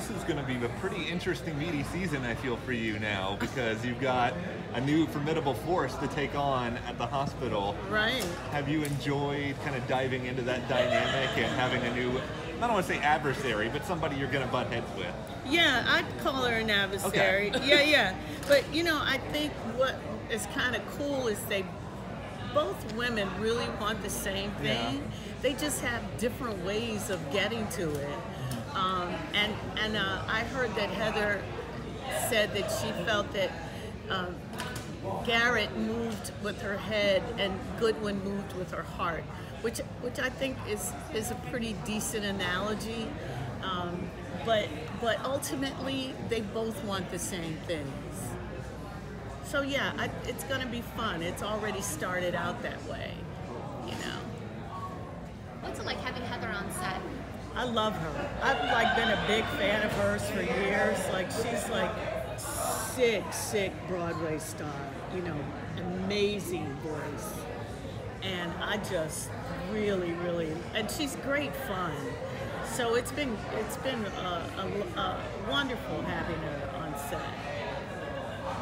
this is going to be a pretty interesting, meaty season. I feel for you now because you've got a new formidable force to take on at the hospital. Right. Have you enjoyed kind of diving into that dynamic and having a new, I don't want to say adversary, but somebody you're going to butt heads with? Yeah, I'd call her an adversary. Okay. yeah, yeah. But you know, I think what is kind of cool is they both women really want the same thing. Yeah. They just have different ways of getting to it. Um, and uh, I heard that Heather said that she felt that um, Garrett moved with her head and Goodwin moved with her heart, which which I think is is a pretty decent analogy. Um, but but ultimately, they both want the same things. So yeah, I, it's going to be fun. It's already started out that way, you know. What's it like having Heather on set? I love her. I've like been a big fan of hers for years. Like she's like sick, sick Broadway star. You know, amazing voice, and I just really, really, and she's great fun. So it's been it's been uh, a, a, wonderful having her on set.